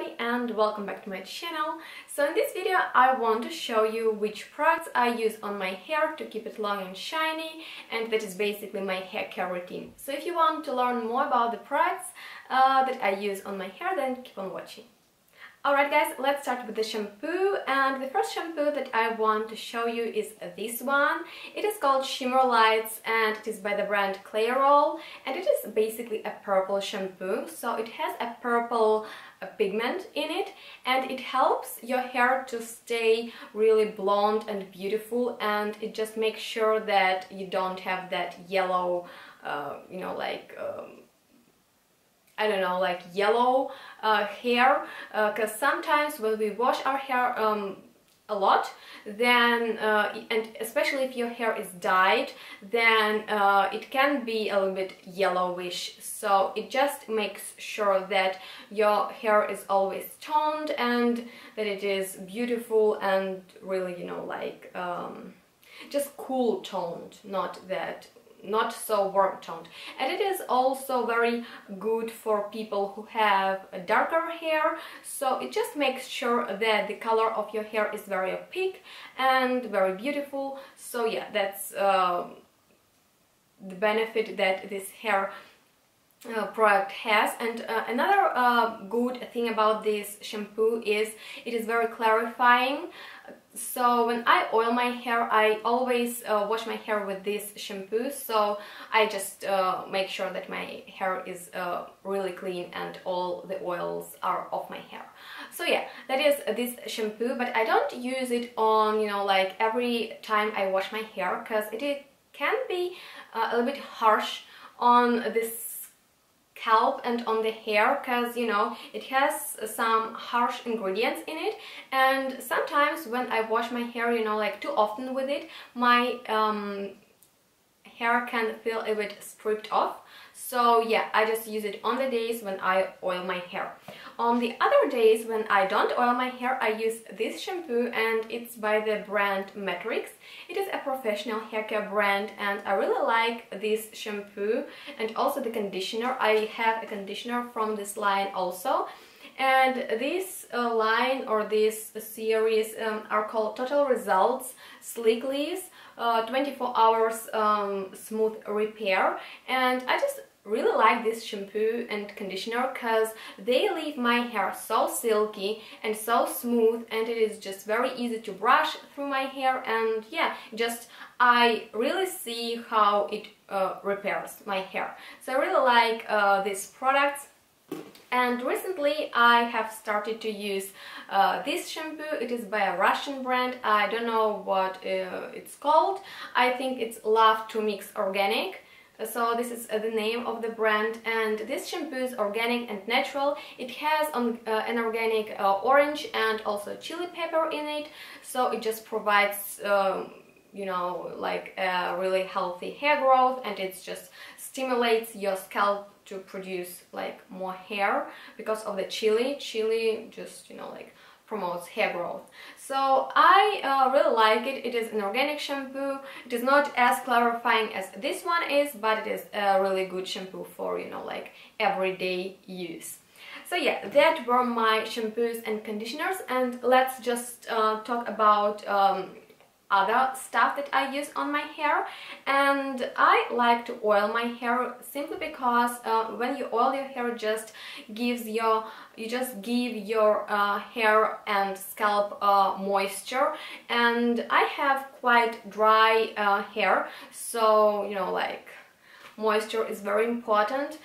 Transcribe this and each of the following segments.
everybody and welcome back to my channel. So in this video I want to show you which products I use on my hair to keep it long and shiny and that is basically my hair care routine. So if you want to learn more about the products uh, that I use on my hair then keep on watching. Alright guys, let's start with the shampoo and the first shampoo that I want to show you is this one. It is called Shimmer Lights and it is by the brand Clairol and it is basically a purple shampoo so it has a purple uh, pigment in it and it helps your hair to stay really blonde and beautiful and it just makes sure that you don't have that yellow, uh, you know, like um, I don't know, like yellow uh, hair, because uh, sometimes when we wash our hair um, a lot, then, uh, and especially if your hair is dyed, then uh, it can be a little bit yellowish. So it just makes sure that your hair is always toned and that it is beautiful and really, you know, like um, just cool toned, not that not so warm toned and it is also very good for people who have darker hair. So it just makes sure that the color of your hair is very opaque and very beautiful. So yeah that's uh, the benefit that this hair uh, product has. And uh, another uh, good thing about this shampoo is it is very clarifying. So when I oil my hair I always uh, wash my hair with this shampoo. So I just uh, make sure that my hair is really clean and all the oils are off my hair. So yeah that is this shampoo but I don't use it on you know like every time I wash my hair because it, can be a little bit harsh on this scalp and on the hair because you know it has some harsh ingredients in it. And sometimes when I wash my hair you know like too often with it my um, hair can feel a bit stripped off. So yeah I just use it on the days when I oil my hair on the other days when I don't oil my hair, I use this shampoo and it's by the brand Matrix. It is a professional hair care brand and I really like this shampoo and also the conditioner. I have a conditioner from this line also. And this uh, line or this series um, are called Total Results Sleek uh, 24 hours um, smooth repair and I just really like this shampoo and conditioner because they leave my hair so silky and so smooth and it is just very easy to brush through my hair and yeah just I really see how it uh, repairs my hair so I really like uh, these products and recently I have started to use uh, this shampoo. It is by a Russian brand. I don't know what uh, it's called. I think it's Love 2Mix Organic so this is uh, the name of the brand and this shampoo is organic and natural. It has um, uh, an organic uh, orange and also chili pepper in it. So it just provides um, you know like a really healthy hair growth and it just stimulates your scalp to produce like more hair because of the chili. Chili just you know like promotes hair growth. So I uh, really like it. It is an organic shampoo. It is not as clarifying as this one is, but it is a really good shampoo for, you know, like everyday use. So yeah, that were my shampoos and conditioners and let's just uh, talk about um, other stuff that I use on my hair. And I like to oil my hair simply because uh, when you oil your hair just gives your you just give your uh, hair and scalp uh, moisture. And I have quite dry uh, hair. So you know like moisture is very important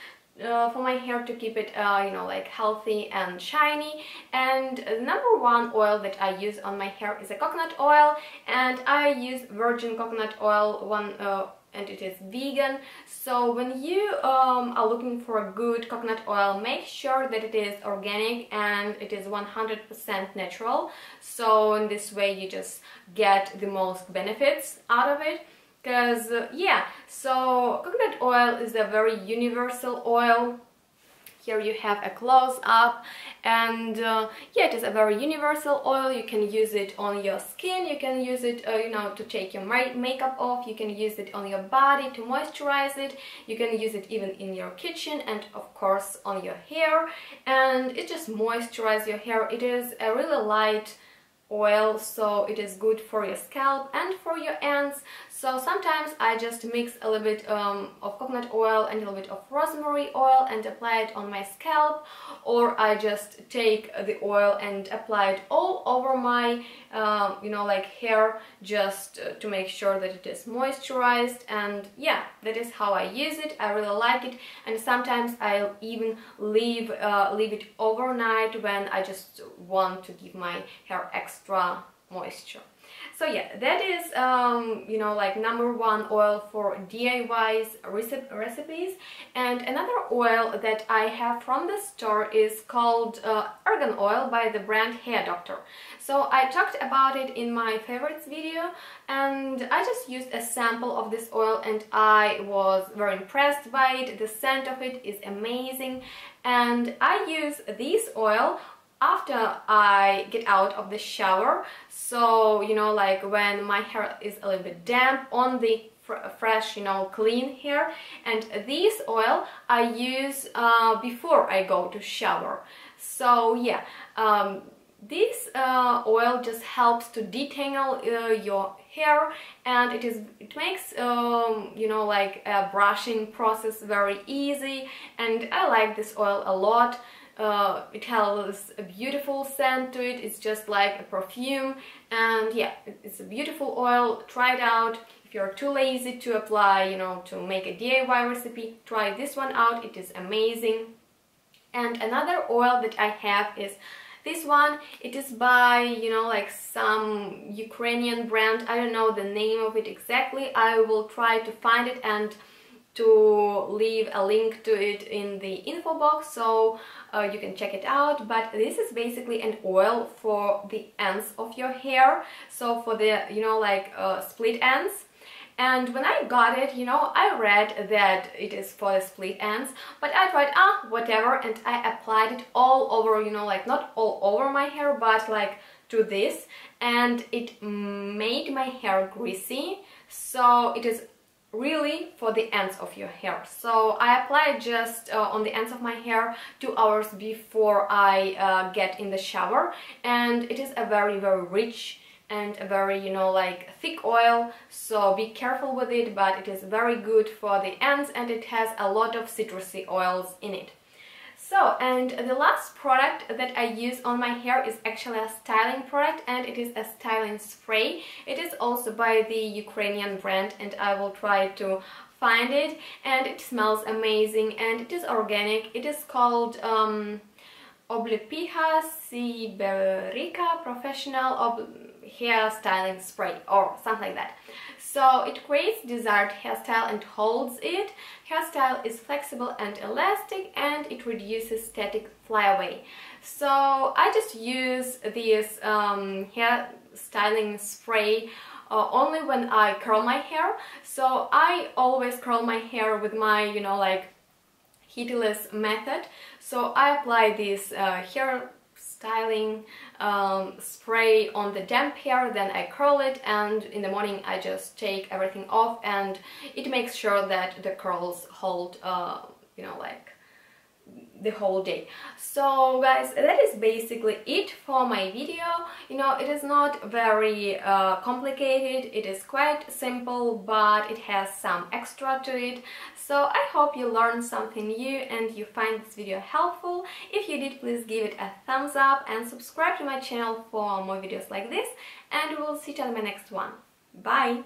uh, for my hair to keep it uh, you know like healthy and shiny. And number one oil that I use on my hair is a coconut oil. And I use virgin coconut oil one uh, and it is vegan. So when you um, are looking for a good coconut oil make sure that it is organic and it is 100% natural. So in this way you just get the most benefits out of it because uh, yeah so coconut oil is a very universal oil. Here you have a close-up and uh, yeah it is a very universal oil. You can use it on your skin. You can use it uh, you know to take your makeup off. You can use it on your body to moisturize it. You can use it even in your kitchen and of course on your hair. And it just moisturizes your hair. It is a really light oil so it is good for your scalp and for your ends so sometimes I just mix a little bit um, of coconut oil and a little bit of rosemary oil and apply it on my scalp or I just take the oil and apply it all over my um, you know like hair just to make sure that it is moisturized. And yeah that is how I use it. I really like it. And sometimes I'll even leave uh, leave it overnight when I just want to give my hair extra moisture so yeah, that is, um, you know, like number one oil for DIYs recipes. And another oil that I have from the store is called uh, Argan Oil by the brand Hair Doctor. So I talked about it in my favorites video and I just used a sample of this oil and I was very impressed by it. The scent of it is amazing and I use this oil after I get out of the shower. So you know like when my hair is a little bit damp on the fr fresh you know clean hair. And this oil I use uh, before I go to shower. So yeah um, this uh, oil just helps to detangle uh, your hair. And it is it makes um, you know like a brushing process very easy. And I like this oil a lot uh, it has a beautiful scent to it, it's just like a perfume. And yeah, it's a beautiful oil, try it out. If you're too lazy to apply, you know, to make a DIY recipe, try this one out, it is amazing. And another oil that I have is this one, it is by, you know, like some Ukrainian brand, I don't know the name of it exactly, I will try to find it and to leave a link to it in the info box so uh, you can check it out. But this is basically an oil for the ends of your hair. So for the you know like uh, split ends. And when I got it, you know, I read that it is for the split ends, but I tried, ah, whatever, and I applied it all over, you know, like not all over my hair, but like to this, and it made my hair greasy, so it is really for the ends of your hair. So I apply it just uh, on the ends of my hair two hours before I uh, get in the shower. And it is a very very rich and a very you know like thick oil. So be careful with it but it is very good for the ends and it has a lot of citrusy oils in it so, and the last product that I use on my hair is actually a styling product and it is a styling spray. It is also by the Ukrainian brand and I will try to find it and it smells amazing and it is organic. It is called um, Oblepikha Siberica Professional Ob Hair Styling Spray or something like that. So it creates desired hairstyle and holds it. Hairstyle is flexible and elastic and it reduces static flyaway. So I just use this um, hair styling spray uh, only when I curl my hair. So I always curl my hair with my, you know, like heatless method. So I apply this uh, hair styling um, spray on the damp hair, then I curl it and in the morning I just take everything off and it makes sure that the curls hold, uh, you know, like the whole day. So guys that is basically it for my video. You know it is not very uh, complicated. It is quite simple but it has some extra to it. So I hope you learned something new and you find this video helpful. If you did please give it a thumbs up and subscribe to my channel for more videos like this. And we will see you on my next one. Bye